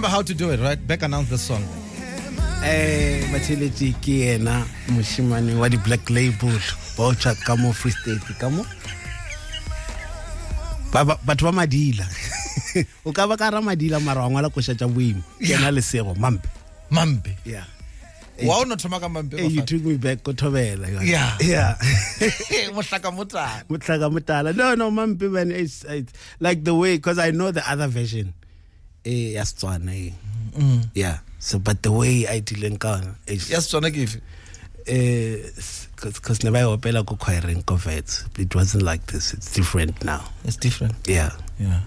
Remember how to do it, right? Beck announced this song. eh batheletše ke yena mošimane wa di-black label o tšwa ka mo free state ka mo ba- batho ba madila o ka ba ka ra madila mara wa ngwala koša tša boimo ke ena lesego mampe Mambe. yeah Wa eh, ona thoma ka mambe. hey, eh, you took me back ko thobela Yeah. yeah eh, Mohlaka motala. Mutlaka Mutala. No, no, Mampi, man, it's, it's like the way, because I know the other version. Eh, ya Setswana, eh. Yeah. So, but the way I deal in Ghana is, Yes, tsona ke efe? because never opela ko choiring converts. It wasn't like this. It's different now. It's different. Yeah. Yeah.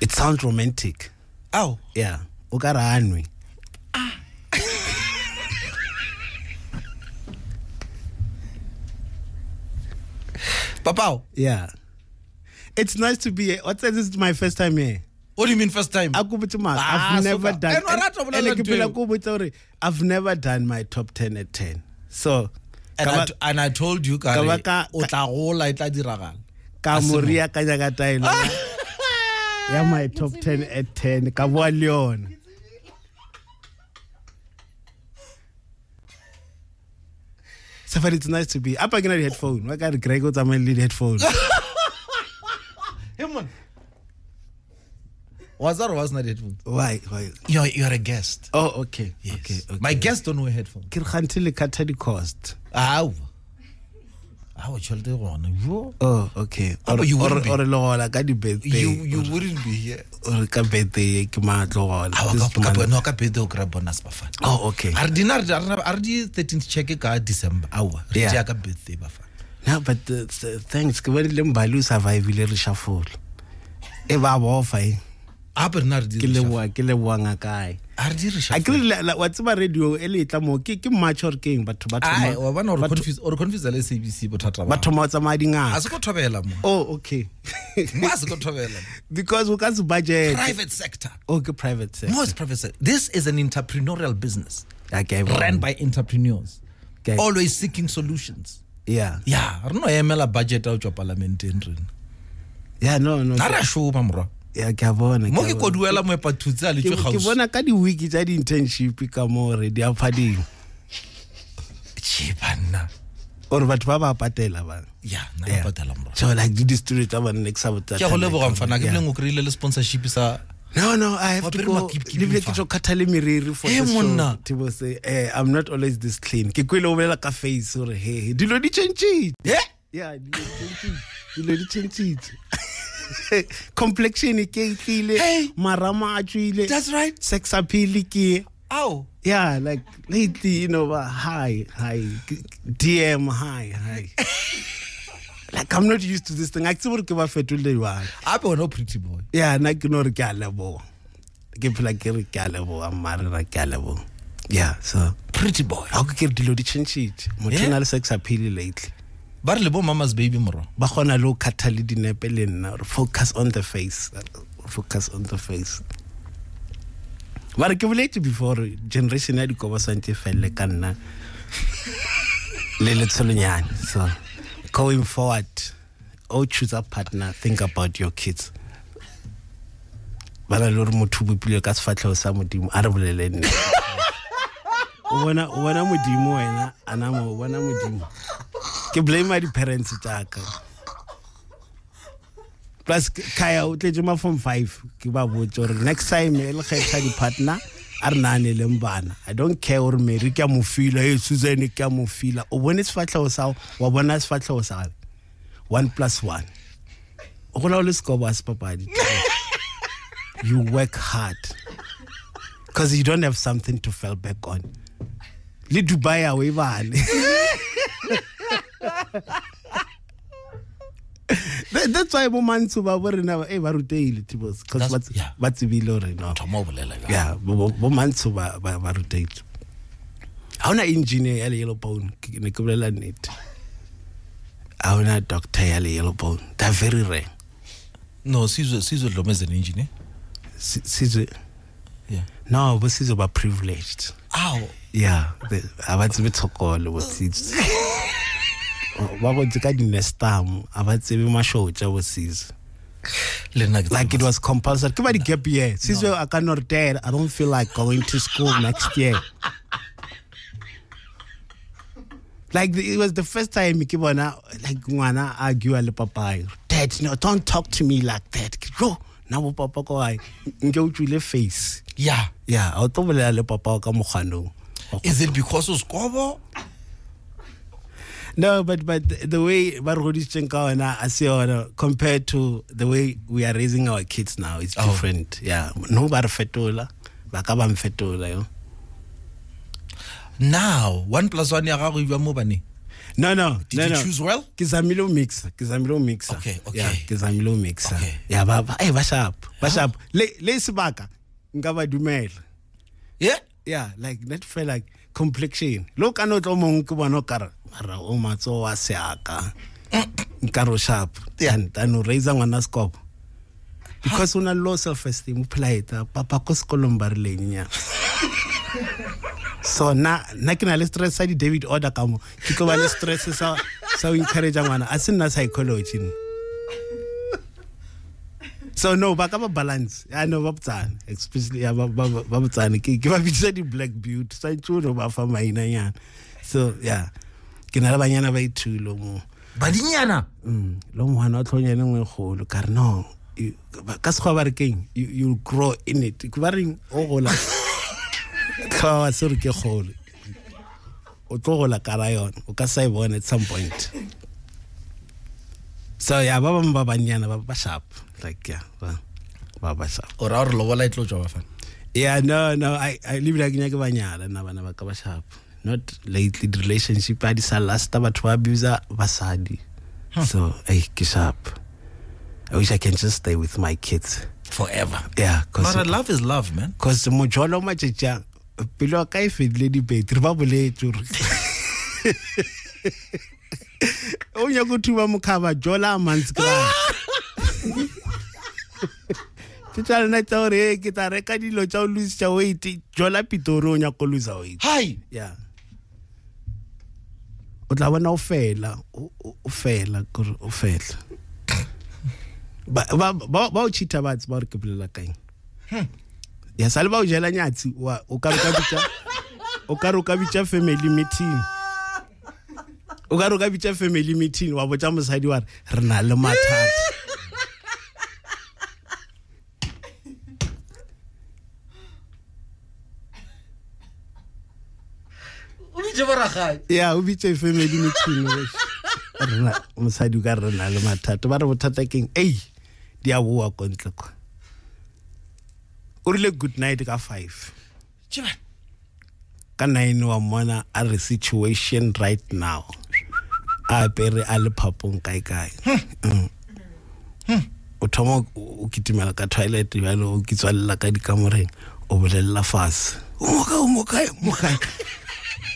It sounds romantic. oh Yeah. Ukara anwi. Papao. Yeah. It's nice to be here. What's this is my first time here. What do you mean first time? Ah, I've never suka. done And wa rata ho and ke ntho phela eo. ko botsa hore I've never done my top 10 at 10. So and, ka I, and I told you, Ka Kare, o tla gola e tla diragala. ka A se mo. moria ka nyaka taelo ya my top 10 at 10 ka boa le yona Safari, it's nice to be. Up again at the headphone. Why can't Greg go to my headphone? Hey, man. Was that or was not headphones? Why? Why? You're, you're a guest. Oh, okay. Yes. Okay. okay. My guests don't wear headphones. ke re kgante le kata di cost. Ow. Ow, tšhelete gona. Yo. Oh, okay. Oh, but you or wouldn't be. or le gola ka di birthday. You, you wouldn't be here. or ka birthday ke matlo gola. Awa, ka- ka- no, ka pete o kry-a bonus bafana Oh, okay. a re dina a re di 13th check ka december aowa re tea ka birthday bafana No, but the, the, thanks. Ke bone le mbali o survive le re shuffle. E ba bofa eh. Gape rena re Ke di leboa ke a re di re a ke re la- la- wa tseba radio e le tla mo ke match batho ba Ai, thoma wa bona ore batho- ore confuse le sabc bothata ba thoma o tsamaya a se ko thobela mo. Oh okay. A se ko thobela because o ka se budget. Private sector. Oh private sector. No private sector. This is an entrepreneurial business. Okay run by entrepreneurs. Okay. always seeking solutions. Yeah ya re no emela budget a o tswa rena. Yeah no no a re a shoma morwa. yeah ke a bona mo ke a ke bona. koduela moepathutse a Ke- letswe ke gausi bona ka di-week tsa di-internship ka mo re di a phading Tjhe, banna ore batho ba ba patela ba ya nna Yeah. ka patela morwa so like di di-story tsa bone next time ke a go leboga mfana ke Yeah. bileng o kry-ile le sponsorship sa No, no, I have Wa to pere go. makipikip Lebile fa. ke tlo khatha le meriri for Eh, this show. monna. Tibo say, eh, I'm not always this clean. Ke kwele o bolela ka face ore he he dilo di changile. Yeah. Yeah, dilo di changile. Dilo di changile. Complexion ke tlile, Hey. marama a tswile. that's right Sex appeal ke Ow. yeah, like lately, you know, uh, hi, hi, DM, hi, hi. like I'm not used to this thing. I tsebe gore ke ba fetole jwang. ape wena o pretty boy Yeah, nna ke no re ke a leboga ke phela ke re ke a leboga mmarera ke a leboga yeah so pretty boy ke re dilo di changile motho Yeah. o na le sex appeal lately ba re le bo mama's baby morwa ba kgona le go kgatha le dinepe le nna focus on the face focus on the face. Mare ke boletse before generation ya dikobo swantse e felele ka nna le letsholonyane so going forward o choose a partner think about your kids. Ba na le gore motho o bopile ka sefatlhego sa modimo a re bolele nne o bona o modimo wena anama o bona modimo ke blame di-parents tsaka plus kaya o tletse ma form five ke ba botse gore next time e le kgetha di-partner a re naaneleng bana i don't care gore mary ke a mo fila e susan ke a mo fila o bone sefatlhego sao wa bona sefatlhego sa one plus one. O gola o le sekobo a sepapadi you work hard. Because you don't have something to fall back on. Le dubai a o e That- that's why bo mantsho ba bo rena e eh, ba ruteile tibos because ba tsebile gore no. Thoma o bolela bjang. yeah bo bo- bo mantsho ba ruteile. Ha ona engineer ya le yellow bone ne ke bolela nnete. Ha ona doctor ya le yellow bone they're very rare. No sizwe Sizwe Dhlomo as an engineer? Si- sizwe? Yeah. No bo sizwe ba privileged. Aw yeah ha ba tsebe tshokolo bo sizwe ba botse ka dinestam ha ba tsebe mashotsa bo sizwe Le nna ke like it was compulsory. Ke ba di gap year. Since no. i cannot dad i don't feel like going to school next year. Like the, it was the first time ke bona like ngwana a argue le papa dad no don't talk to me like that. Yo na bo papa ko ai nke utlwile face. Yeah. Yeah a o tlo bolela le papa ka mogwanong is it because of scobo No, but but the way ba re godisitseng ka ona a se yona compared to the way we are raising our kids now it's Oh. different. Yeah. No ba re fetola. Ba ka ba mfetola yo. now one plus one ya gago e bua mo baneng No, no. did no, you no. choose well Ke zamile o mixa, ke o. Okay, okay. Yeah, ke zamile o. Okay. Yeah, ba ba eh ba sharp. Ba sharp. Le le sebaka nka ba dumela. yeah Yeah, like that feel like complexion. Lo ka no tlo mong ke bona o kare mara o matso wa seaka. Eh. Nka ro sharp. Yeah. And and o raise ngwana scope. Because una low self esteem phela eta papa ko sekolong ba re leng nya. So na na ke na le stress sa di David order ka mo. Ke tlo ba le stress sa sa o encourage ngwana. A se nna psychology. ni. so no ba ka ba balance ya no ba botsana especially ya ba botsana ke ba bitsa di black beauty sa tsholo ba fa maina yana so yeah ke na le banyana ba ithulo mo. Badinyana? Mm lo mwana o tlhonyane ngwe golo ka re no you- ka sekgwa ba re keng? You you grow in it. Ke ba reng o gola? Ka wa se re ke golo o tlo gola ka ra yona o ka sa e bona at some point. So yeah ba bangwe ba banyana ba ba sharp. Like yeah ba ba ba sharp. O ra gore lobola e tlo tswa bafana yeah no no i i live like nyake banyala na bana ba ka ba sharp not lately the relationship a di sa lasta batho ba abusa basadi so hey ke sharp i wish i can just stay with my kids. Forever. Yeah but cause love is love man. cause mojolo matšetša pelo ka e fedile dibetri ba boletse ore o nyaka go thuba mokhaba jola a mantsi kraa ke tša lena tša gore ke tla reka dilo tša o lositša weight jola pitori o nyaka go losa weight. Hi yeah o tla bona o fela o fela kore o fela. Ba ba ba ba o cheata ba tseba gore ke bolela kaeng ya sale ba o jela nyatsi o ka re o ka bitsa family meeting. O ka re o ka bitsa family meeting wa botsa mosadi wa re re na le mathata. Boragae ya o bitse family meeting re rena mosadi ka re re na le mathata. Ba re bothata keng ei di a boa ko ntle kwa. O rile good night ka five. Ka nine wa mmona a re situation right now. A apere a le phapong kae kae. Mm. o thoma o kitimela ka toilet bjale o kitswalela ka dikamoreng o bolelela fase. O mokae o mokae mokae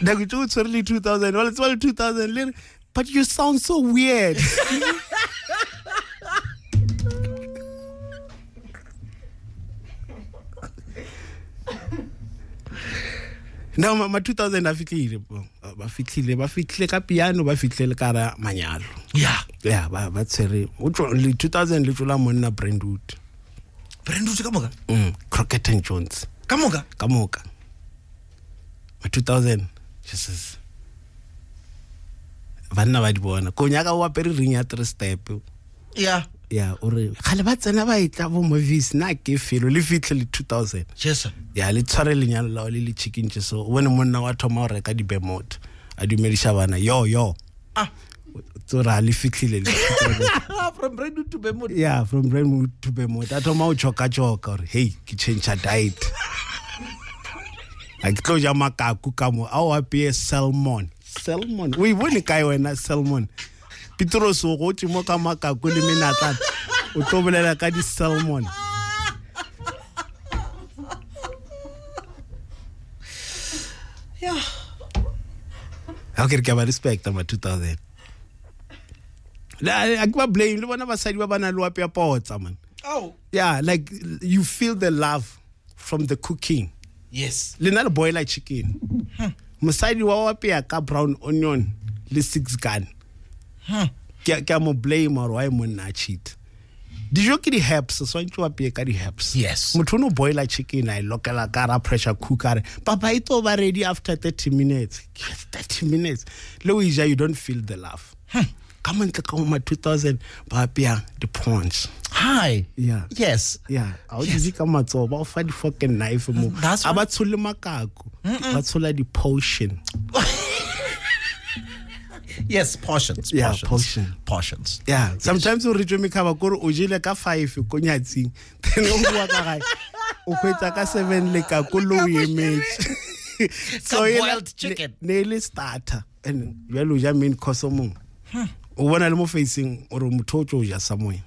nako tse o tshwere le two thousand. Well, it's thousand le re but you sound so weird. No ma, ma 2000 a fitlhile bo. ba fitlhile ba fitlhile ka piano ba fitlhile ka ra manyalo. Yeah. Ya ba ba tshwere o tlo- le 2000 le tlola monna brandwood. Brand utse ka moka? Mm. Crockett and Jones. Ka moka? Ka moka. Ma 2000 jesus banna ba di bona. Ko nyaka o apere ring ya three step. Ya. Ya ore khale gale ba tsena ba etla bo movies. Na ke felo le fitlhe le 2000 jesa ya le tshware lenyalo lao le le chicken so o bone monna wa thoma go reka dibemot a dumediša bana yo yo. Ah. Tsore a le fitlhile le from brand to bemot yeah from brandwood to bemot a thoma o choka-choka gore hey ke change diet a ke tlo ja makaku ka mo a o apeye salmon. Salmon? O e bone kae wena salmon. Petros o gotse mo ka makaku le menatana o tlo bolela ka di-salmon yeah ga ke re ke ba respecta ma 2000 Le- a ke ba blame le bona basadi ba ba nang le wape ya potsa man. Oh yeah like you feel the love from the cooking yes. Le na le boiler chicken. Mosadi wa wapeya ka brown onion le six gun. Ke a mo blame gore wa e monna a cheat. Dijo ke di-herbs swantse wa peye ka di-herbs. Yes. motho o ne o boiler chicken a e lokela ka ra pressure cooker papa e tlo ba ready after 30 minutes. 30 minutes. Le o e ja you don't feel the love. Ka montle ka oma 2000 ba apeya di-prawns Hi. Yeah. Yes. yeah a o dize ka matsogo ba go fa di-fork and knife mo mm, That's a ba tshole makako ba tshola di-potion Yes, portions. Yeah, portions. portion. Portions. yeah sometimes o retswe mekhaba kore o jele ka five ko nyatsing then o bua ka gae o kgwetsa ka seven le ka ko lo o emetse Ka ela- boiled chicken. ne e le starter and jalo o ja main course o mongwe hmm. o bona le mo facing ore motho o tso o ja somewhere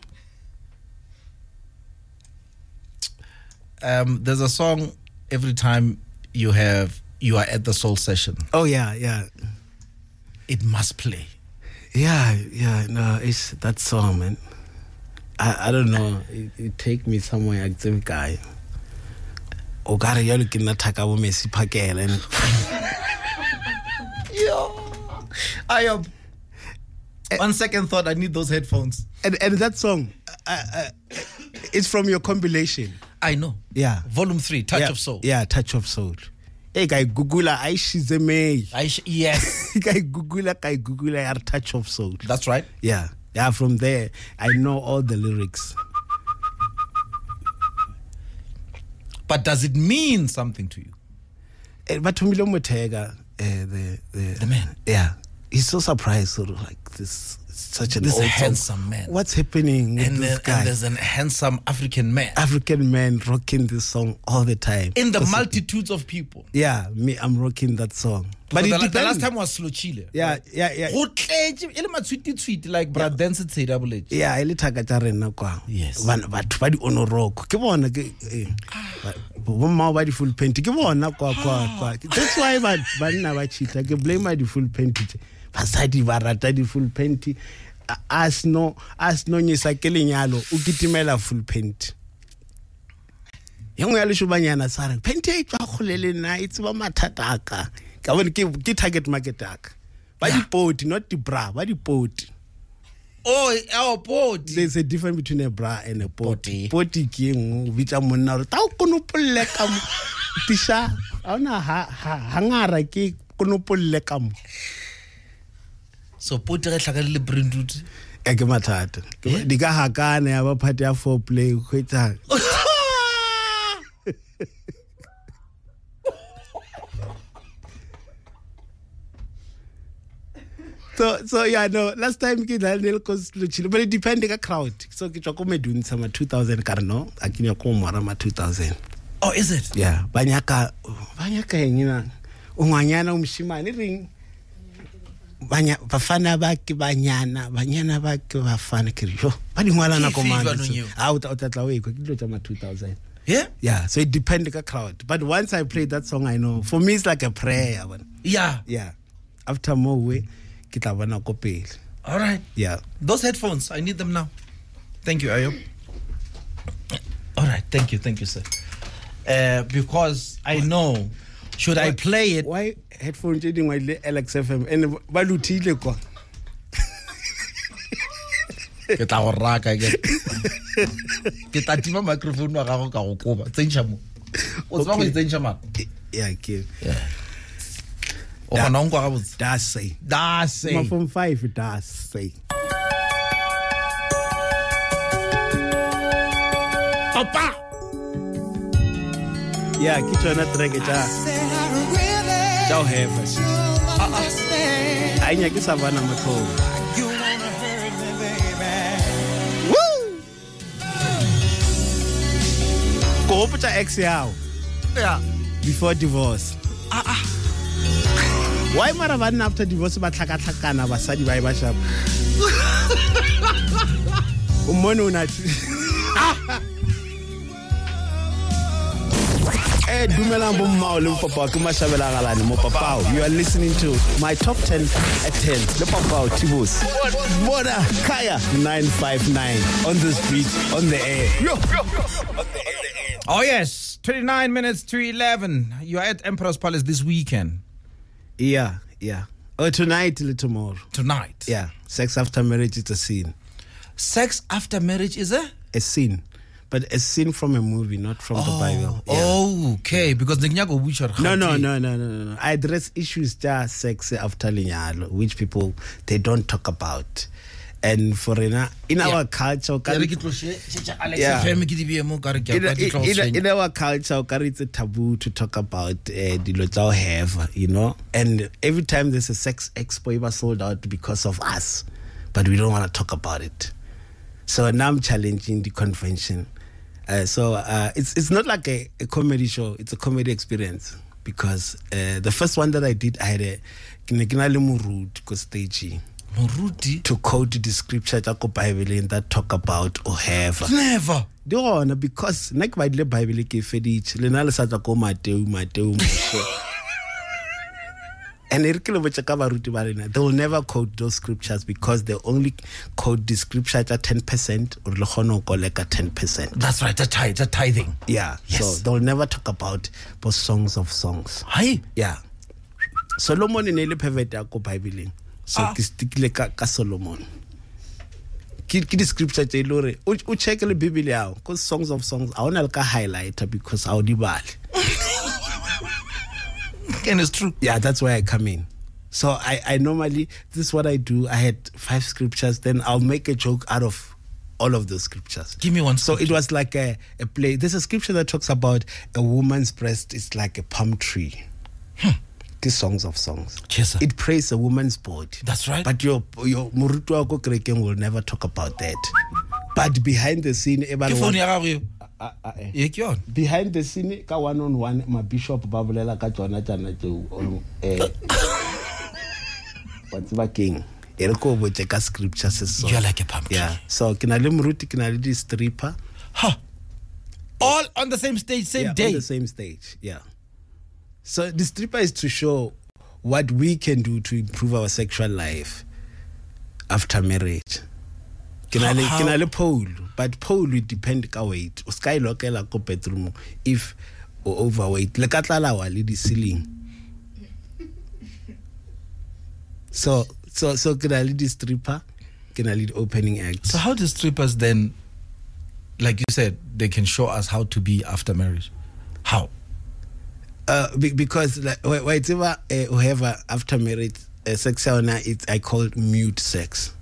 Um, there's a song every time you have you are at the soul session. oh yeah yeah It must play. yeah yeah no it's that song man i, I don't know it, it take me somewhere like the guy o ka re jalo ke nna thaka bo mesi phakela and I am. One second thought, I need those headphones. and, and that song uh, uh, it's from your compilation I know. yeah Volume three, Touch yeah, of Soul. yeah touch of soul e ka e gugula a e shizemei I sh- yes, ka e gugula ka e gugula ya re touch of soul that's right. yeah yeah from there i know all the lyrics But does it mean something to you? Thomile motheka eh, the, the The man. yeah he's so surprised sort of like this such an This handsome man. what's happening with And, this then, guy? and there's an handsome African man. African man rocking this song all the time. In the multitudes of people. yeah me i'm rocking that song. But But the, the last time was Slow Chile. yeah yeah yeah. Go tletse, e le matshwiti-tshwiti, like Brad Dance I believe. yeah e le thaka tša rena kwa. Yes. Bana- batho ba di-honoroko ke bona ke eh, ba- ba di-full paint ke bona kwa kwa kwa. That's why ba- banna ba cheata ke blame di-full paint tše basadi ba rata di-full paint A- a seno a seno nyesa ke lenyalo o kitimela full paint e nngwe ya lesobanyana sa re paint e tswa kgole le nna e tseba mathata a ka. Ka bone ke target market ka. Ba dipoti not di-bra ba dipoti. Oh, oh, board. there's a difference between a bra and a poti. Poti. poti ke e nngwe o bitsa monna gore ta o konopolle ka mo. Tiša ga ona hangara ke konopolle ka mo So put re tlhaka le brindut. e ke mathata. Di ka hakane ya ba part ya four play go etsang? So so yeah no last time ke dlale le le cause lo chile but it depend ka crowd. So ke tswa ko medunsa ma 2000 ka re no a ke nya ko mora ma 2000 Oh, is it? yeah ba nyaka ba nyaka eng na o ngwanyana o moshimane reng Banya- bafana ba ke banyana banyana ba ke bafana ke re yo ba di ngwala Ke nako mane jwanong so- eo? Ah, o tla tla o ekwa ke dilo tsa ma 2000 Yeah? yeah so it depend ka crowd but once i play that song i know for me it's like a prayer bona. Yeah. yeah after more we ke tla bona ko pele All right. yeah Those headphones, I need them now. Thank you, Ayo. All right. Thank you. Thank you, sir. Uh, because I know, should I play it? why headphone tse dingwe le alex fm and ba luthile kwa? Ke tla go raka again ke tla tima microphone wa gago ka go koba. Tsentšha mo. O tseba go Okay. itsentšha mara yeah ke o kgona go nkwa gabotse? Does say. Dase ma from 5 does say. Papa yeah ke tsona track tsa tsa o hefa a nya ke sa bana motlhong. Ko hopotsa ex yeah. before divorce. Ah, ah. why mara banna after divorce? Ba tlhakatlhakana basadi ba e ba shapa o mmone o nate Eh, dumelang bo le popao ke mashabela mo papao you are listening to my top 10 at 10 le papao T Bose bona kaya 959 on the street on the air. Yo, yo, yo, on the air. oh yes. 29 minutes to 11 you're at emperor's palace this weekend. Yeah yeah. Oh tonight le tomorrow. Tonight? Yeah. Sex after marriage is a sin. sex after marriage is a? A scene but a scene from a movie not from the bible yeah. Oh, okay. Because the nyako butcher. no no no no no no no i address issues tja sex after lenyalo which people they don't talk about and for in Yeah. our culture o ka- Ke re ke tloše- Yeah. FM ke di beye mo, ka re ke a in, kwa di tlo go in, in our culture it's a taboo to talk about uh, tsa ho have you know and every time there's a sex expo it was sold out because of us but we don't want to talk about it so now i'm challenging the convention uh, so uh, it's it's not like a, a comedy show it's a comedy experience because uh, the first one that i did i had a ke ne ke na le moruti ko stage Moruti. to quote the scripture ko bible that talk about o have Never. di gona because nna ke badile bible ke feditše lena le sa tswa ko mateo moso and e re ke le botse ka baruti ba rena they will never quote those scriptures because they only quote the scripture tsa 10 percent or le kgone go koleka 10 percent That's right. The tithe, the tithing. yeah so Yes. they will never talk about those songs of songs Hi. yeah solomon in e le pivot ya ko bibleng so Ah. ke stikile ka, ka solomon ke ke di-scripture tse e le gore o check le bible yago ko songs of songs a ona le ka highlighter because a o di bale And it's true. yeah that's where i come in. So I, I normally this is what i do. I had five scriptures then i'll make a joke out of all of those scriptures. Give me one. so it was like a, a play. There's a scripture that talks about a woman's breast is like a palm tree. Hmm. These songs of songs. Yes, sir. it prays a woman's body. That's right. but your your wa will never talk about that. But behind the scene e Ke re phone one- ya gago eo. Ah, ah, eh. Ee, ke yone. behind the scene ka one on one mabishop ba bolela ka tsona tsana tseo um, eh, wa tseba keng e re ko botse ka scripture se so like a pumpkin. yeah so ke na le moruti ke na le di-stripper Huh. All on the same stage, same yeah, day. on the same stage yeah so the stripper is to show what we can do to improve our sexual life after marriage ke na le How- ke na le pole but pole depend ka weight. O ska lokela ko bedroom if o overweight. Le ka tlalawa le di ceiling so so so ke na le di stripper ke na le di opening act. So how do strippers then, like you said, they can show us how to be after marriage? How? uh, be, because like whatever uh, whoever after marriage uh, sex yona it's I call mute sex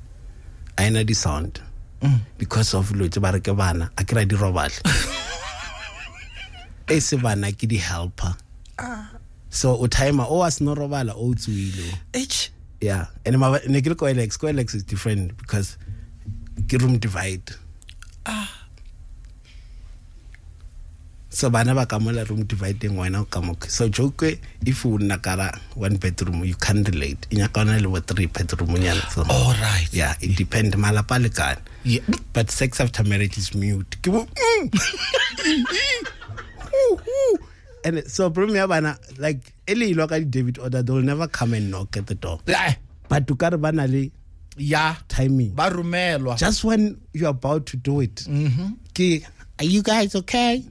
I know the sound. Mm. Because of lo tse ba re ke bana a ke ra di robala. E se bana ke di helper. So o timer o was no robala o tsuile H. yeah. And ne ke le ko Alex ko Alex is different because ke room divide ah. So bana ba ka mola room dividing wena o ka mo so joke if o nna kara one bedroom you can relate. In yakana le bo three bedroom nyana so. All right. yeah it depend malapa lekane Yeah. but sex after marriage is mute. Ke bo mm. And so problem ya bana like ele ilwa ka david order they will never come and knock at the door. Ah, but to ka re bana le Yeah. timing. Ba romelwa. just when you're about to do it. Ke are you guys okay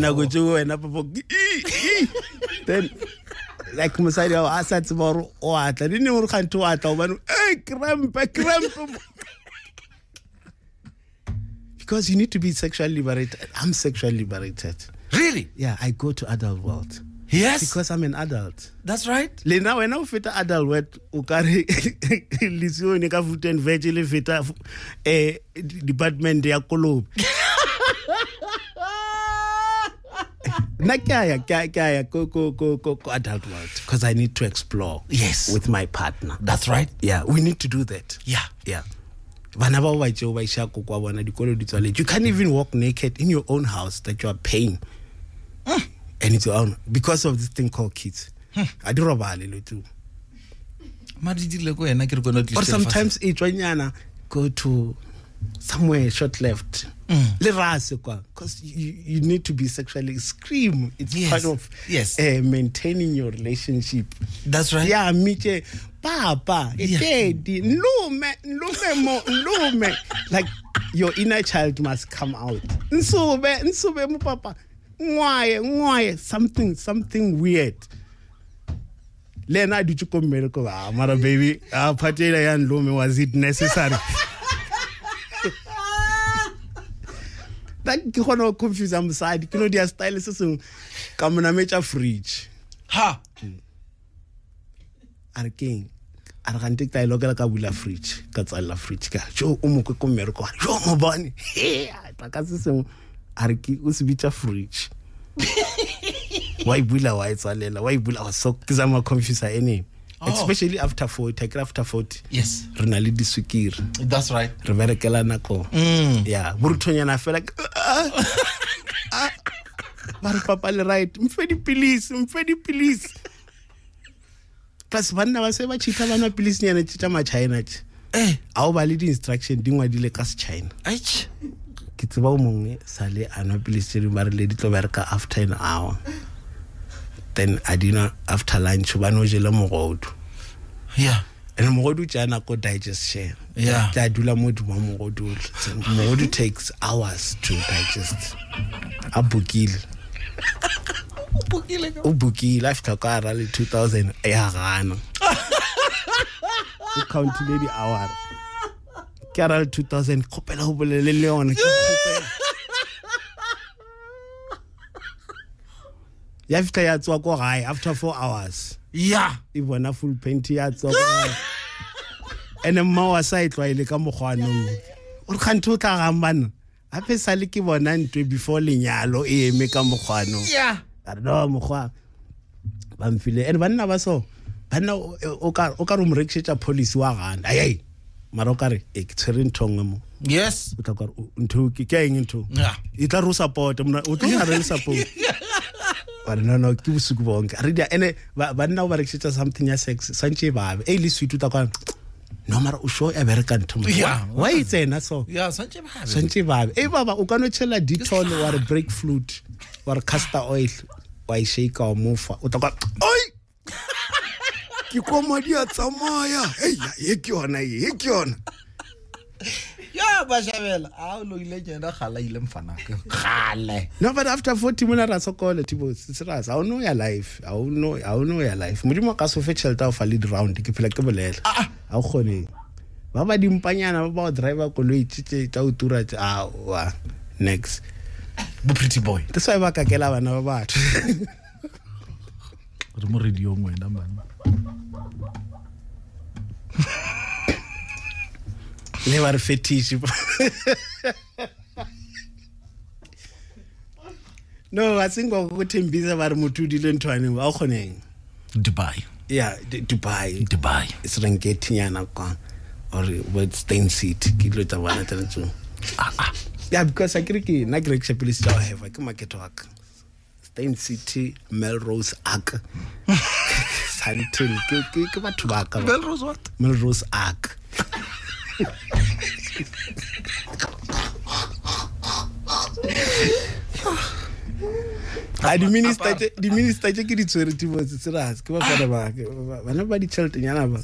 nako tseo wena papa then like mosadi ao a sa tseba gore o atla. Di neng gore kgante o atla obane e crampe crampe because you need to be sexually liberated. I'm sexually liberated. Really? yeah i go to adult world. Yes. because i'm an adult. That's right. le nna wena o feta adult world o kare lesione ka food and veg le feta um department ya kolobe nna ke aya ke aya- ko ko ko ko ko adult world because i need to explore Yes. with my partner. That's right. yeah we need to do that. Yeah. yeah. Bana bao ba tseo ba iša koko wa bona dikolo di tswaletse. You can't even walk naked in your own house that you are paying. Hmm. And it's your own because of this thing called kids. Hmm. A di robale lo too Ma di dirile ko wena ke re ko na or sometimes e tswanyana go to somewhere short left kwa because you, you need to be sexually scream it's Yes. part of Yes. uh, maintaining your relationship. That's right. yeah mite papa Yeah. daddy nlume mo nlume like your inner child must come out nsube nsube papa ngwaye ngwaye something something weird le ena a dutse ko mmereko ah mara baby ah phatela ya nlume was it necessary that ke kgona go confuse mosadi ke no dia style se sengwe ka mo nametša fridge. Ha! A re keng? A re gante ke tla e lokela ka bula fridge ka tsalela fridge ka. Jo o mokwe ko mmereko gare jo mo bone tla ka se sengwe a re ke o se bitša fridge. Wa e bula wa e tswalela wa e bula. Wa so ke zama confuse ene Oh. especially after 40 akere after 40 yes. re na le disukiri that's right. Re berekela nako. Mm. ya boruthonyana fela ke- ah, ah. ba re papa le right. Mfe dipilisi mfe dipilisi. Plus banna ba se ba cheata ba nwa pilisinyana tse tša machina tše eh. A o ba le di-instruction di ngwadile ka sechina. Aich ke tseba o mongwe sa le a nwa pilisi tše dingwe ba re le di tlo bereka after an hour then a dinwa after lunch ba no jele mogodu. Yeah. And mogodu tša nako digestion. Yeah. tša dula mo dima mogodu mogodu takes hours to digest. A bokile o bokile a fitlha ka ara le 2000 ya gana. O countile di-hour. Ke ara le 2000 kgopela go bolele le yone ke kgopela ya fitlha ya tswa ko gae after four hours. Ya. E bona full paint ya tswa ko ene mma wa sa e tlwaele ka mokgwanong o re kganthe o tla gang bana? Gape sa le ke bona ntwe before lenyalo e eme ka mokgwanong yeah a re no mokgwa ba mfile. And banna ba so banna o- o ka o ka re o morekisetsa policy wa gana ai mara o ka re e ke tshwere ntho nngwe mo. Yes. O tla kare ntho ke ke eng ntho? Yeah e tla re o support mna o tlo ga re le support nono no no ke bosuku bonke. Re dia ene ba- banna o ba rekisetsa something ya sex swantse e babe. E le sweet o tla kwa no mara o sure e bereka ntho wa e tsena so? Swantse ba swantše babe. E baba o ka no tšhela detol wa re break flute wa re castor oil wa e shake wa mofa o ta kwa oi! Ke kwa madi a tsamaya. Hei ye ke yona ye ke yona ya ba shabela a o lo ile gala ile mfanaka gale no but after 40 mona ra sokole tipo serious ha o no ya life ha o no ya life. Modimo ka sofe tšhelete o fa lead round ke phela ke bolela Ah, o kgone. Ba ba dimpanyana ba ba o driver koloi tša o tura tše a next. Bo pretty boy. That's why ba kakela bana ba batho. Re mo radiong wena man le ba re fetish no ga tseng go thembisa ba re motho o dile nthwaneng ba o kgoneng dubai. Ya D- dubai. Dubai. Serengetinyana kwa or stain city ke dilo tsa bona tsa tsone Ah, because a kere ke nna ke rekisa pele se tsa heva ke market wa ka. Stain city melrose ark santon ke batho ba ka melrose ark a di-minister tše- di-minister tše ke di tshwere tibotse serious ke bafana bake bana ba ditšheletenyana ba.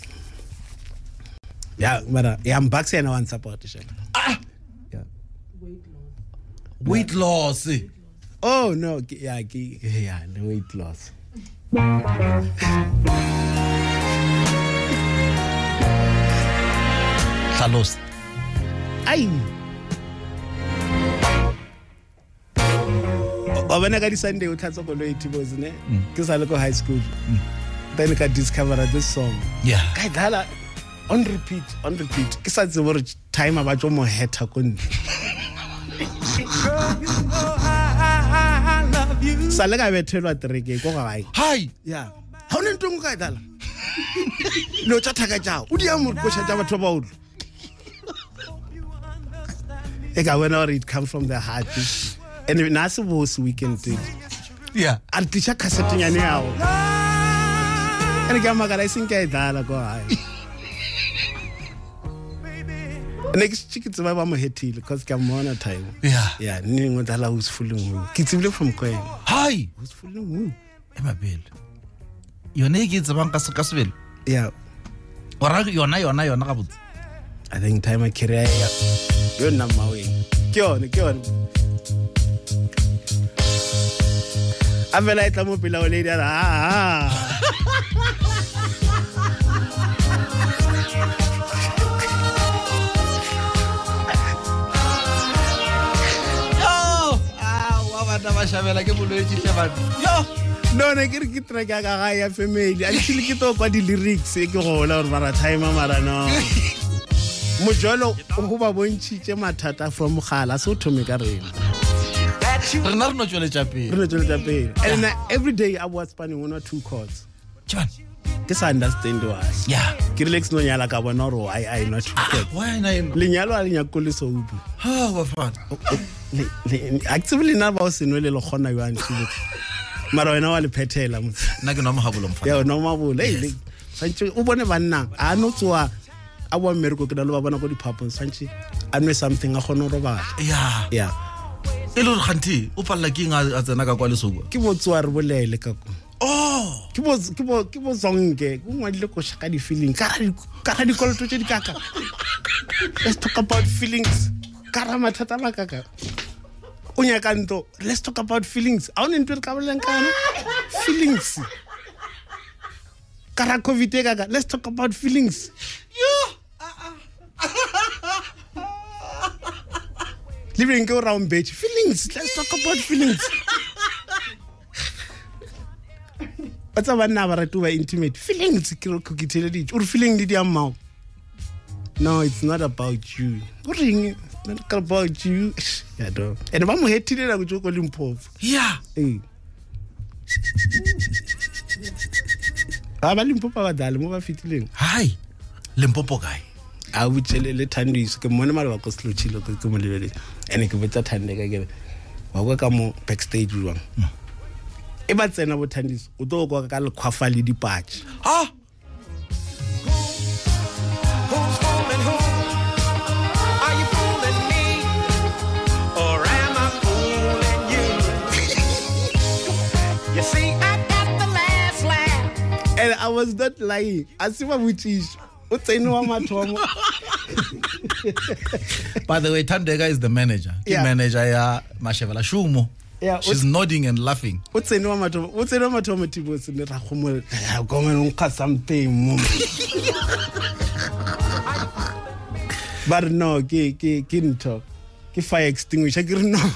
Mara ya mbax yena nsupport shela ah! Yeah. weight loss. Oh no ke- ya ke ya le weight loss hlalosa ai wa bona ka di-sunday o tlhatsa koloi tibos ne ke sa le ko high school then ka discovera this song yeah ka e dlala on repeat on repeat ke sa tsebe gore time ba tso mo heta ko ntle sa le ka bethelwa tereke ko gae hi ya ga o ne ntong ka e dlala lo tša thaka tšao o di amorikoša tša batho ba baolo e gore it comes from the heart. And na se bose weekend tse yeah. A re tliša casettenyane yago ane ke a makala e seng ke a e dlala ko gae ne ke šitše ke tseba ba mo hetile because ke a mmona time. Yeah. Ya nne ngwe dlala useful ngwe ke tsebile from kwena. Hi useful ngwe e mabele yone e ke e tsebang ka se- ka sebele? Ya ora yona yona yona ga botse. I think time a career ya yo ke yone ke yone. A fela e tla mo pela o ledi a ah, re aa mashabela ke bolwetse hle bana yo! No ne ke re ke track ya ka gae ya family. Actually ke to kwa di-lyrics e ke gola gore mara time mara no mojolo go ba bontšhitše mathata from gala se o thome ka rena. Rena re no tsweletša re pele no tsweletša pele. And then every day a boa spanning one or two chords. Tjhabana. ke sa understand why ya. Ke rile ke seno nyala ka bona gore why i not na eno lenyalo a lenyako le soupu a ke tsebe lena ba o seno le le kgona yo antšhile mara wena wa le phethela motse. Nna ke nwa mogabolo mfana ya no mabole hey santse o bone banna a no tsoa a boa mmereko ke na le ba bona ko diphapong santse a nwe something a kgone go robala. Ya. Ya. E le gore o palela ke eng a a tsena ka kwa lesoko ke bo wa re bolele ka ko oh! Ke bo ke bo ke bo zonke. O ngwadile koša shaka di feeling ka ra ka ra dikoloto tse di kaka let's talk about feelings. Ka ra mathata ba kaka o nyaka nto let's talk about feelings. A o ne ntwe re ka boleleng kana feelings. Ka ra covid e kaka let's talk about feelings. Le beng ke o round bage feelings. Let's talk about feelings. Ba tsa banna ba rate ba intimate. Feelings ke re kukiteleditse o re feeling di di ammao no it's not about you. O reng? It's not about you. Ya do and ba mo hetile nako tse ko limphofu ya. Ee. A ba limphopa ba dale mo ba fitileng. Hai lempopo kae a le ke mmone male wa ko selotšhilo ke mo lebeletse and-e ke botsa thande ka kere wa kwa ka mo backstage jwang e ba tsena bo thandiso o tlo kwa ka lekgwafa le dipatše ah Who's fooling who? Are you fooling me? Or am I fooling you? you see, I got the last laugh. and i was not lying a se ba botšiša o tsene wa mathomo. By the way tandeka is the manager. Ke Yeah. manager ya mashevela shumo. Yeah, she's nodding and laughing. O tsene wa mathomo o tsene wa mathomo tibose ne ra gomo komane nkga something mo. Ba re no ke ke ke ntho. Ke fire extinguisher ke re no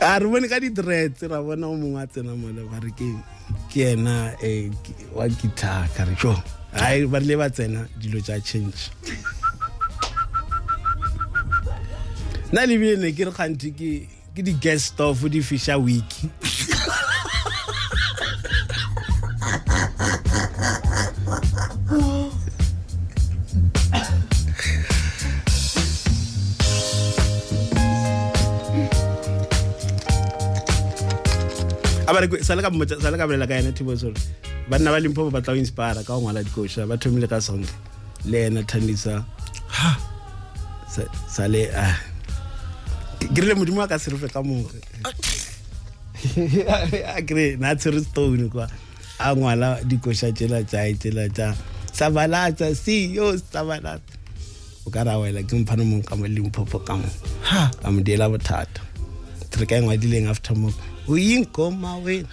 a re bone ka di-drets ra bona o mongwe a tsena mole ba re ke ena eh, ke- wa guitar ka re jo ai ba rile ba tsena dilo tša change. Nna lebile ne ke re kganthe ke di-guest off di fisha wiki a ba re kwe- ka mmotsa- sale ka bolela ka ena thibosore banna ba limphopo ba tla o inspira ka go ngwala dikoša ba thomile ka sonke le ena thandisa. Ha? Sa- sale a Ke- ke rile modimo wa ka serefe ka moge a kry na tshwere stone kwa a ngwala dikoša tsela tsae tsela tsa sabalatsa seo sabalatsa. O ka ra wela ke mphane mong ka mo limpopo ka mo. Ha? Ka mo diela bothata. Tre ka e ngwadileng after mo o inkoma wena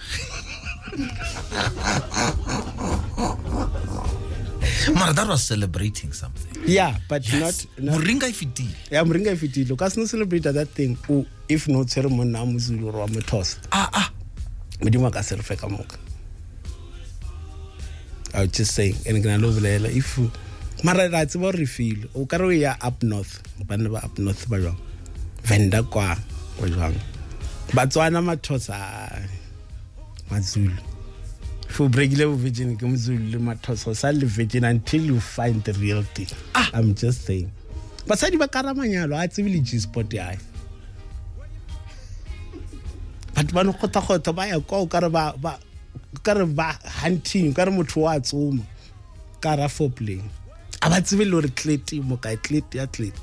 mara that was celebrating something. Yeah but not, not moringa e fetile. Ya moringa e fetile. O ka seno celebrate that thing o if no ceremony tshwere monna a mozulu gore ah ah. Modimo a ka se re fe ka i was just saying and ke na le o bolela if mara ra tseba re file. O ka re o ya up north. Banna ba up north ba jwang? Venda kwa ba jwang batswana mathosa mazulu. If o breakile bo virgin ke mozulu le mathosa o sa le virgin until you find the real thing. Ah! I'm just saying. Basadi ba kara manyalo a tsebe le g sport yae batho ba no kgotha-kgotha ba ya kwa o kare ba hunting kare motho wa tsoma ka ra for playing a ba tsebe le gore tlete mo kae tlete ya tlete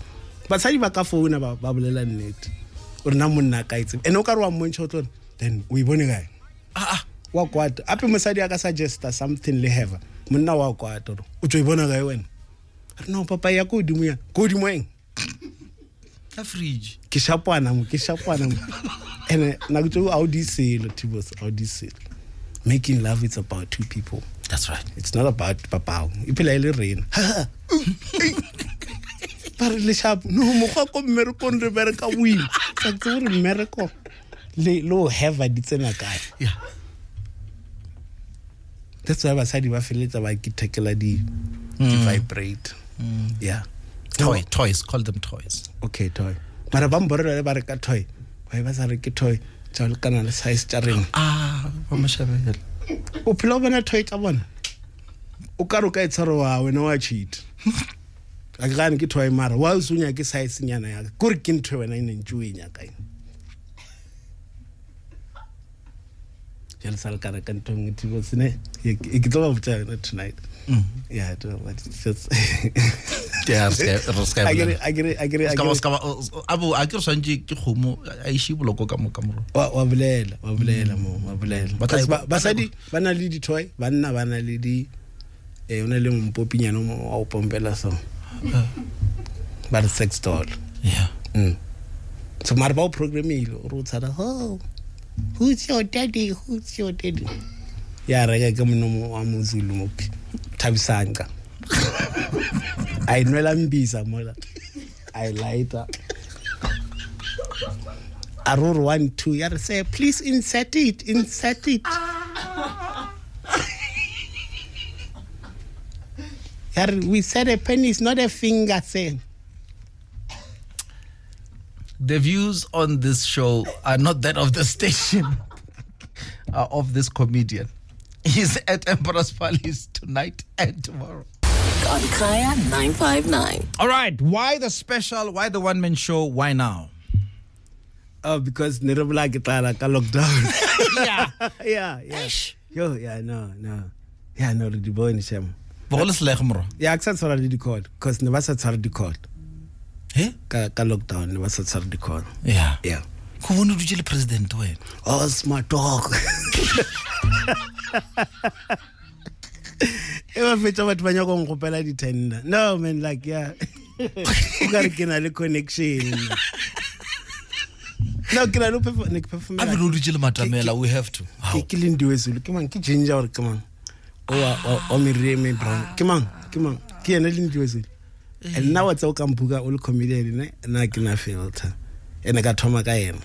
basadi ba ka founa ba bolela nnete o re na monna ka e tsebe and o kare wa mmontšha o tlore then o e bone kae? Ah ah. Wa kwata. Ape mosadi a ka suggesta something le hever monna wa kwata ore o tso e bona kae wena? Re no papa ya ko godimo yana ko godimo eng? Ka fridge. Ke shapwana mo ke shapwana mo. And nako tseo a o di selo tibos a o di selo. Making love it's about two people. That's right. it's not about papao e phela e le rena ba re le sharp no mokgwa ko mmerekong re bereka win sa tse gore mmereko le o heva di tsena kae? That's why basadi ba feletsa ba kithekela di di vibrate. Yeah Toy, toys. Call them toys. okay toy. Mara ba mborela le ba re ka toy. Ba ba sa re ke toy. Tsa le kana le size tsa rena Ah, Ramashabele. o phela o bona toy tsa bona? O ka re o ka e wa wena wa cheat a ke gane ke toy mara wa o sonya ke size nyana ya kore ke ntho wena e neng tšo e nyakaeng jale sa le ka reka ntho ngwe tibosene e ke tlo ba botsa yona tonight yeah I don't know, but it's just Yeah, re ska- re ska I get bolela. it, I get it, I get it, I Ska get ba- it. ska ba- o- abo a ke re swantse ke kgomo a iše boloko ka moka moro wa wa bolela wa bolela mo wa bolela. Ba tla- Because ba- ba tla- basadi ba na le di-toy banna ba na le di eh o na le mpopinyana o mo- wa o pompela so ba re sex doll. Yeah. Mm. so mara ba o programmile o re o tshara oh who's your daddy? Who's your daddy? Ya reka ke monomo wa mozulu mo thabisanga a inwela mbisa mola. A lighter. A re one two ya re say please insert it insert it we said a penny penis not a finger say the views on this show are not that of the station are of this comedian. He's at emperor's palace tonight and tomorrow. On Kaya 959. all right why the special why the one-man show? Why now? Oh because ne re bola ke tlala ka lockdown. Yeah. Yeah yeah. Yo yeah no no. Yeah no re di bone shem bogole selege moro ya ke sa tshwara le di-call because ne ba sa tshware di-call he? Ka ka lockdown ne ba sa tshware di-call yeah yeah go bone dutse le president wena. Oh smart dog. E ba fetsa batho ba nyako gopela di-tender. No man like yeah o ka re ke na le connection. No ke na le ho perform- ne ke a o dutse le matamela we have to. ke ke lendiwe zulu ke mang? Ke ginger ore ke mang o wa- wa- wa meriri e me brown ah. ke mang? Ke mang ke ene Lindiwe Zulu eh. and nna wa tsa o kampuka o le comedian ne? Nna ke na filter. Ene ka thoma ka ena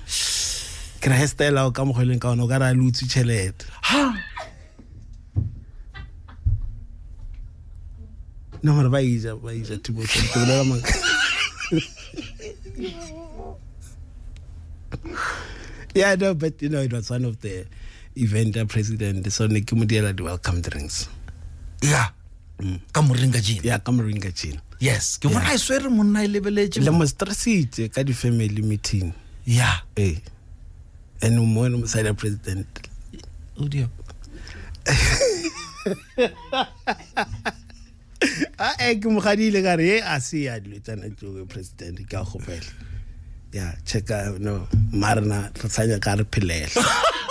ke re hairstyle o ka mokgweleng ka ona o ka re a le utswe tšhelete no mare ba ija ba ija tibosa maka yeah no but you know it was one of the event uh, president so ne ke mo diela di-welcome drinks. Yeah ka moringa jene ya ka moringa china yes ke bona e swere monna e lebeletse. Le mo stressitse ka di-family meeting. Yeah ee and mo ene mosadi ya president. O dia a e ke mogadile ka re e a se ya dilo tsana tsoe president ke a gopela ya checka no marena re tsanya ka re phelela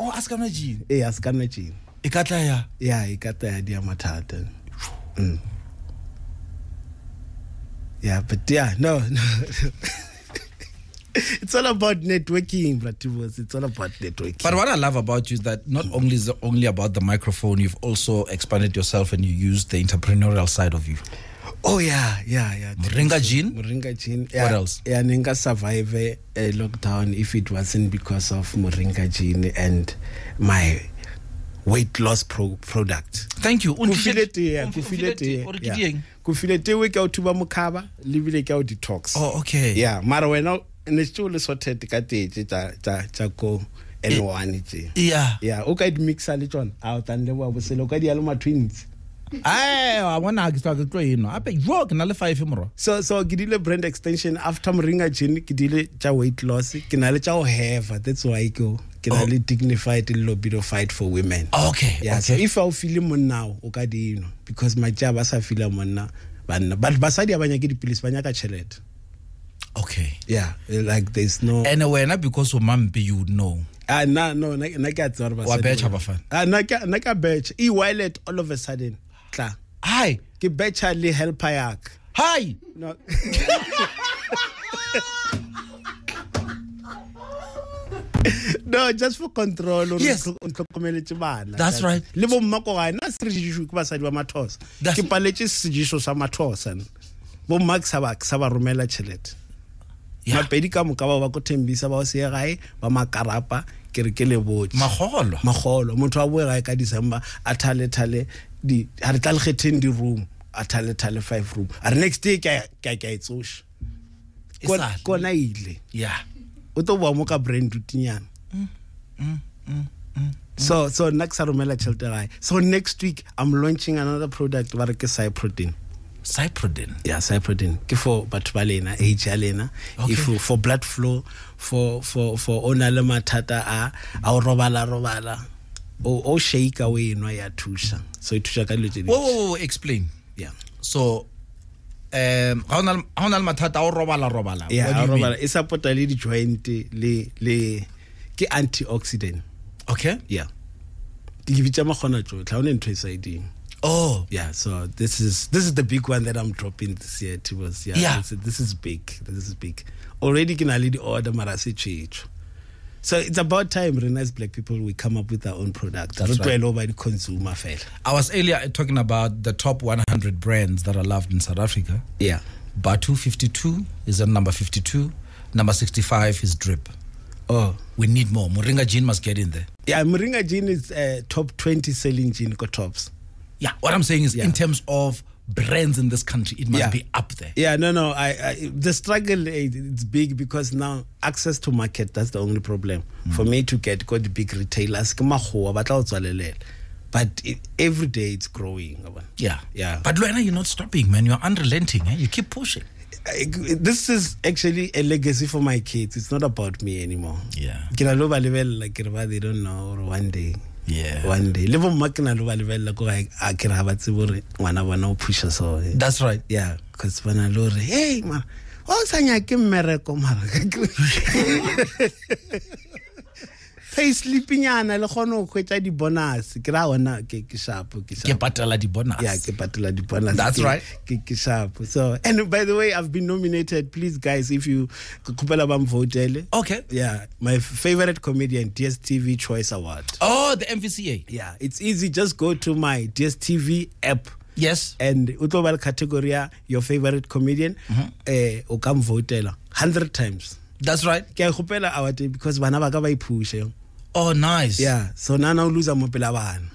o a se kana jene ee a se ka nna tšena e ka tla ya ya e ka taya di ya mathata Mm. yeah but yeah no, no. it's all about networking brativos it's all about networking But what I love about you is that not only is it only about the microphone, you've also expanded yourself and you used the entrepreneurial side of you. Oh yeah yeah yeah Moringa gin? moringa gin What yeah, else? yeah ne nka survive a lockdown if it wasn't because of moringa gin and my weight loss pro product Thank you. ko file tee ya, ko file tee ya. ko file we ke a o thuba mokhaba lebile ke detox Oh, okay. yeah mara wena ne tse o le sorted ka tetse tsa tsa tsa ko N1 tse Yeah. yeah o ka di mixa le tsona a o tlanle boa bosele o ka di ya ma twins Wa bona ke tswa ke tlo eno. Ape jo ke na le 5 moro. so so ke dile brand extension after moringa gin ke dile tsa weight loss ke na le tsa o have that's why ke o- ke na Oh. le dignified libido fight for women Okay. yeah so okay. if a o file monna o o ka dino because matša ba sa fila monna banna but basadi a ba nyake dipilisi ba nyaka tšhelete Okay. yeah like there's no And wena because of mampi you know. Ah, na no na na ke a tseba gore Wa betcha ba- Bafana? Ah, na ke na ka betcha e wallet all of a sudden tla Hi. ke betcha le helper yak Hi. no no just for control Yes. o tlhokomeletse bana That's right. le bo mmako ga nna se re ješo ke basadi ba mathosa ke paletse sejeso sa mathosa nna. bo mma ke sa ba- romela tšhelete mapedi ka moka bao ba ko thembisa ba o seye gae ba makarapa ke re ke lebotse magolo magolo motho a boe gae ka december a thale-thale di- a re tla le kgetheng di-room a thale-thale five room. A re next day ke a ke a- ke a e tsoša kona ile. Yeah o tlo boa mo ka brand rutinyana. So so nna ke sa romela tšhelete gae so next week i'm launching another product ba re ke cyprotein cyprodin? Yeah cyprotein ke for batho ba lena age ya lena. Okay. if for blood flow for for for o na le mathata a a o robala robala o o shake o enwa ya thusa. So e thusa ka dilo tse whoa, dintsi. whoa, whoa, explain. Yeah. So um ga o na le- ga o na le mathata o robala robala. Yeah What do a you mean? robala. E support le di joint le le ke antioxidant. Okay. Yeah. Di bitsa magona tsotlhe ga o ne ntho e sa oh. Yeah so this is this is the big one that i'm dropping this year T Bose. yeah, Yeah. This, this is big. This is big. Already ke na le di-order mara se tšhetšo so it's about time rena as black people we come up with our own product That's right. go ba di-consumer fela I was earlier talking about the top 100 brands that are loved in South Africa. yeah Bathu 52 is at number 52. Number 65 is Drip. oh We need more. Moringa Gin must get in there. yeah moringa gin is uh, top 20 selling gin tops Yeah, what I'm saying is, Yeah. in terms of brands in this country, it must Yeah. be up there. Yeah, no, no. I, I the struggle eh, it's big because now access to market that's the only problem Mm. for me to get go the big retailers. ke makgowa, ba tla o tswalelela. But it, every day it's growing. Yeah. Yeah. But Luena, you're not stopping, man. You're unrelenting. Eh? You keep pushing. I- This is actually a legacy for my kids. It's not about me anymore. Yeah. Ke na lo ba lebelela ke re ba they don't know or one day. Yeah. One day. Le bo mma ke na lo ba lebelela ko gae, a ke re ha ba tsebe gore ngwana bona o pusha so. That's right. yeah because bana lo re hey mara o sa nyake mmereko mara pay slipinyana le kgone go hwetša di-bonus. Ke ra ona ke ke ke Ke sharp. Patala di bonus. yeah ke patela di-bonus. That's Ke- right. ke ke sharp. So and by the way i've been nominated. Please guys if you ke kgopela ba mvotele. Okay. yeah my favorite comedian dstv choice award. Oh, the MVCA. yeah it's easy. Just go to my dstv app. Yes. and o tlo ba le category ya your favorite comedian. Eh o ka mvotela 100 times. That's right. ke a gopela award because bana ba ka ba ipushe Oh, nice. yeah so now o loser mo pela bana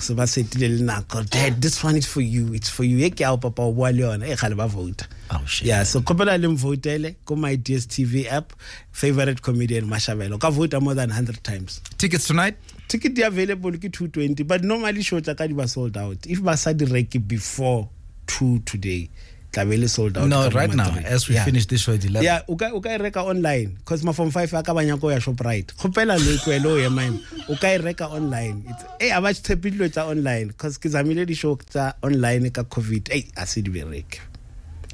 so ba setile le nako. Dad this one is for you. It's for you. E ke ao papa o bua le yona e gale ba vota Oh, shit. yeah so kopela le mvotele ko my dstv app favorite comedian mashabela o ka vota more than 100 times. Tickets tonight? ticket di available ke 220 but normally show tsa ka di ba sold out. If ba sa di reke before 2 today tla be sold out No, right now, as we Yeah. finish this show at 11. yeah o ka o e reka online cause ma form 5 a ka banya ko ya shoprite. Kgopela le tlwele o ema ema o ka e reka online. It's eh aba tshepe dilo tsa online cause ke zamile di show tsa online ka covid. Eh a se di bereke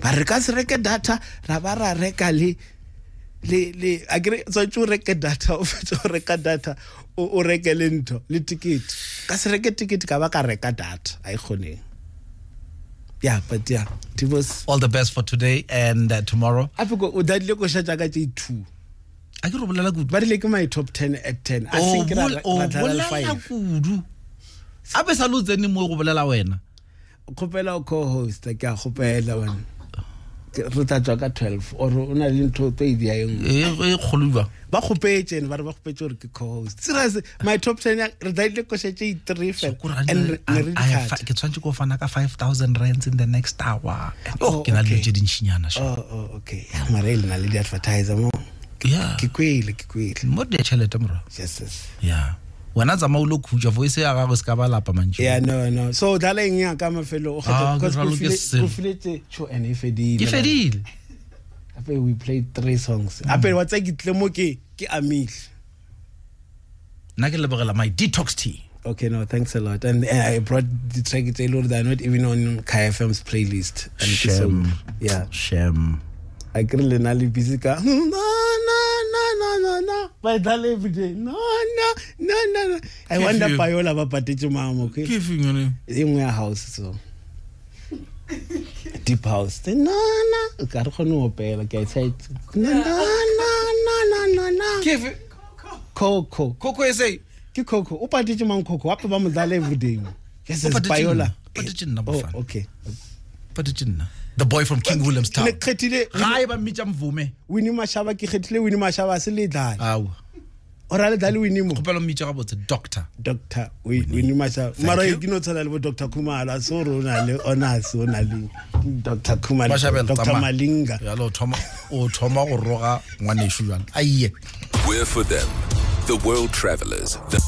ba re ka se reke data ra ba ra reka le le le a kere tshwanetse o reke data o fetsa o reka data o o reke le ntho le ticket. Ka se reke ticket ka ba ka reka data a e kgoneng yeah but yeah divorce All the best for today and uh, tomorrow. ape o dadile ko sha jaaka tse two. A ke re bolela kudu. Ba rile ke my top 10 at 10 a o think ra bol- o ra dlala le bolela 5 kudu. Ape sa lo tsene mo go bolela wena. Kgopela o co-host ke a kgopela Ke- re tla tswa ka 12 or o na le ntho tse di dia engwe e e kgoluba ba. Kgopetse ba re ba gopetse gore ke co-host serious my top 10 ya- re dadile ko sha tse 3 fela and re re di fa- ke tshwanetse ko fana ka 5000 rands in the next hour. Oh, ke na le tse dintšhinyana sha oh oh okay. Mara e le na le di-advertiser mo. Yeah. Ke kwele ke kwele. Mo di tšhelete mora. Yes yes. Yeah wena tsama o lo khutša voice ya gago se ka ba lapa mantši yeah no no. So dala eng ya ka mafelo o Ah, kgetha- because o ke file- selo. o filetse sure and e fedile. E fedile? Gape we played three songs. Gape wa tsa kitle mo ke ke amile. Nna ke lebogela my detox tea. Okay no thanks a lot. And uh, i brought the track le gore are not even on KFM's playlist. And ke so yeah. Shem. I kry le na le busy ka ba e dlala every day no no no no no. I Ke wonder feng? payola ba patetse mama okay? Fengene e nngwe ya house so? Deep house. Say, no no. O ka re kgone go opela ke a e tshwaetse no no no no no no kefe coco. Coco e say? Ke coco. O patetse mang coco. Wape ba mo dlala everyday yes O yes patetse payola nna. Patetse nna, oh Bafana. okay. Patetse nna the boy from king williams town. Ne ke kgethile ga ba mmitša mvume. Winnie mashaba ke kgethile winnie mashaba a se le dlala o ra le dlale winnie mo? Kgopela mmitša gabotse doctor. Doctor winnie. Mashaba. Mara you. ke no tshwana le bo dr khumalo a se gore o na le honors o na le dr khumalo. Mashabela, dr malinga. Jalo o thoma- o thoma go roga ngwanešo jalo aie We're for them, the world travelers, the